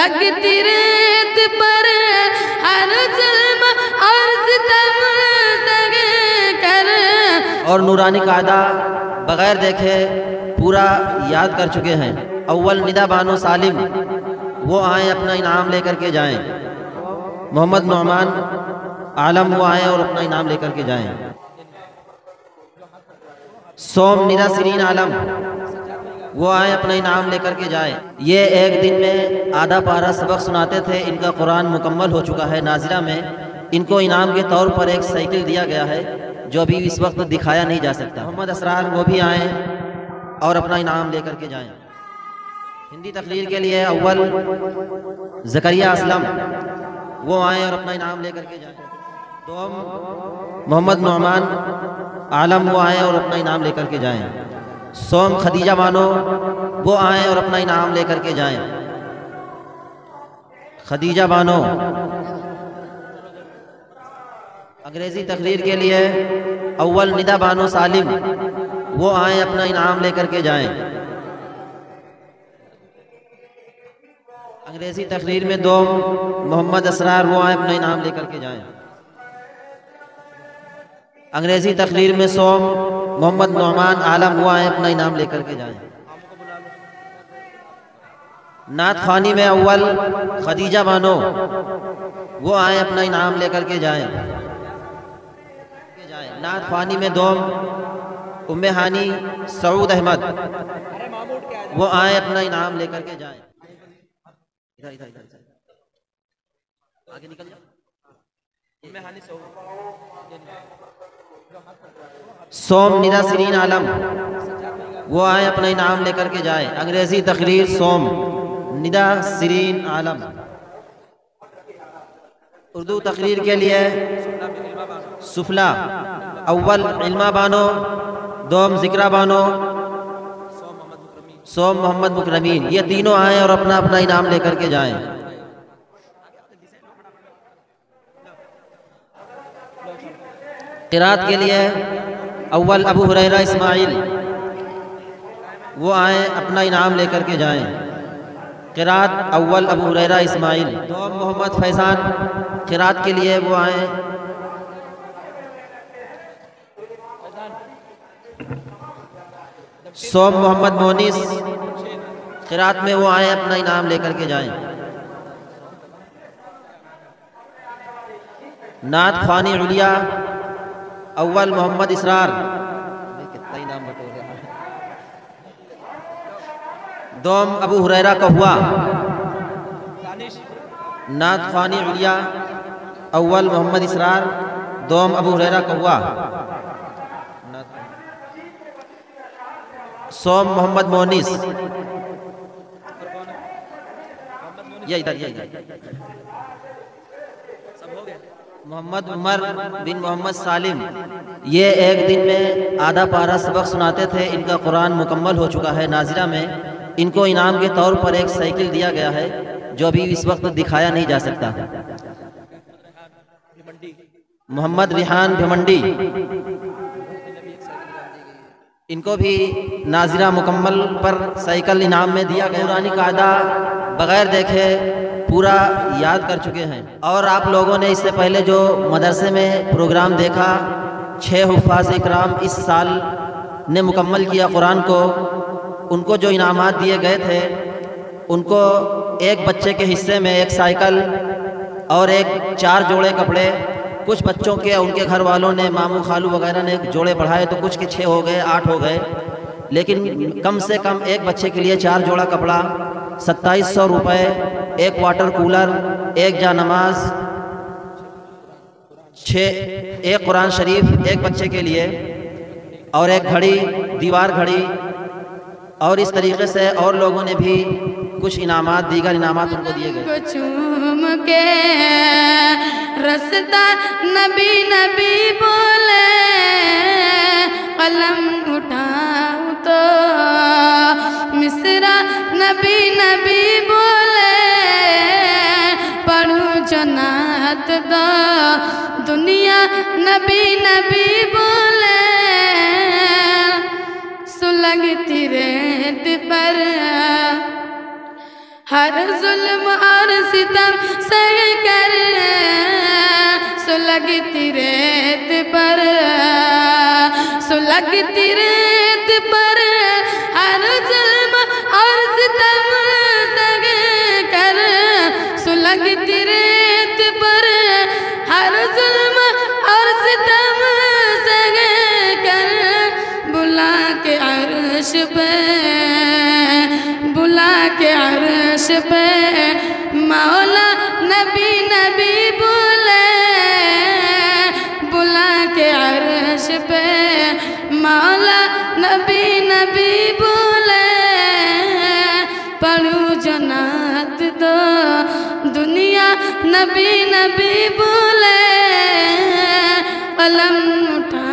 लगती रेत पर हर जुल्म और कर। और नूरानी कायदा बगैर देखे पूरा याद कर चुके हैं। अव्वल निदा बानो सालिम, वो आए अपना इनाम लेकर के जाएँ। मोहम्मद नौमान, आलम वो आए और अपना इनाम लेकर के जाएँ। सोम निदा सरीन आलम वो आए, अपना इनाम लेकर के जाएँ। ये एक दिन में आधा पारा सबक सुनाते थे। इनका कुरान मुकम्मल हो चुका है नाजिरा में। इनको इनाम के तौर पर एक साइकिल दिया गया है, जो अभी इस वक्त दिखाया नहीं जा सकता। मोहम्मद असरार, वो भी आए और अपना इनाम लेकर के जाएँ। हिंदी तकलीर के लिए अव्वल जकरिया असलम, वो आए और अपना इनाम लेकर के जाएँ। दो मोहम्मद नौमान आलम, वो आए और अपना इनाम लेकर के जाएँ। सोम खदीजा मानो, वो आए और अपना इनाम लेकर के जाएँ। खदीजा बानो अंग्रेज़ी तकरीर के लिए अव्वल निदा बानो सालिम, वो आए अपना इनाम लेकर के जाएँ। अंग्रेज़ी तकरीर में दो मोहम्मद असरार, वो आए अपना इनाम लेकर के जाएँ। अंग्रेज़ी तकरीर में सोम मोहम्मद नौमान आलम वो आए अपना इनाम लेकर के जाए। नात खानी में अव्वल, खदीजा बानो वो आए, अपना इनाम लेकर के जाएँ। नात खानी में दोम उम्मे हानी, सऊद अहमद, वो आए, अपना इनाम लेकर के जाएँ। आगे निकल जाओ। उम्मे हानी सोम निदा सरीन आलम। वो आए अपना इनाम लेकर के जाए। अंग्रेज़ी तकरीर सोम, निदा सरीन आलम। उर्दू तकरीर के लिए सुफला, अव्वल इल्मा बानो दोम जिक्रा बानो सोम मोहम्मद मुकरमीन। ये तीनों आए और अपना अपना इनाम लेकर के जाएँ। किरात के लिए अव्वल अबू हुरैरा इस्माइल, वो आए, अपना इनाम लेकर के जाएँ। किरात अव्वल अबू हुरैरा इस्माइल दो मोहम्मद फैज़ान किरात के लिए वो आए। सोम मोहम्मद मोनिस, किरात में वो आए, अपना इनाम लेकर के जाएँ। नात खानी उलिया अव्वल मोहम्मद इसरार। कितना ही नाम बटोर दोम अबू हुरैरा का हुआ। नात खानी उलिया, अव्वल मोहम्मद इसरार, दोम अबू हुरैरा का हुआ। सोम मोहम्मद मोनिस। ये इधर ये इधर। मोहम्मद उमर बिन मोहम्मद सालिम। ये एक दिन में आधा पारा सबक सुनाते थे। इनका कुरान मुकम्मल हो चुका है नाजिरा में। इनको इनाम के तौर पर एक साइकिल दिया गया है, जो अभी इस वक्त दिखाया नहीं जा सकता। मोहम्मद रिहान भिमंडी। इनको भी नाजिरा मुकम्मल पर साइकिल इनाम में दिया गया। पुरानी कायदा बगैर देखे पूरा याद कर चुके हैं। और आप लोगों ने इससे पहले जो मदरसे में प्रोग्राम देखा छः हुफाज इकराम इस साल ने मुकम्मल किया कुरान को। उनको जो इनामात दिए गए थे, उनको एक बच्चे के हिस्से में एक साइकिल और एक चार जोड़े कपड़े, कुछ बच्चों के उनके घर वालों ने, मामू खालू वगैरह ने जोड़े बढ़ाए तो कुछ के छः हो गए, आठ हो गए। लेकिन कम से कम एक बच्चे के लिए चार जोड़ा कपड़ा, सत्ताईस सौ रुपये एक वाटर कूलर, एक जा नमाज़ छः, एक कुरान शरीफ, एक बच्चे के लिए, और एक घड़ी, दीवार घड़ी, और इस तरीके से और लोगों ने भी कुछ इनाम दीगर इनाम उनको दिए गए। चूम के रसता नबी नबी बोले, कलम दुनिया नबी नबी बोले सुलगती रेत पर हर जुल्म और सितम सह कर सुलगती रेत पर सुलगती रेत पर हर जुल्म और सितम सह कर सुलगती रेत अर्श पे, बुला के अर्श पे। मौला नबी नबी बोले, बुला के अर्श पे। मौला नबी नबी बोले, पढ़ू जनात दो दुनिया नबी नबी बोले, कलम उठा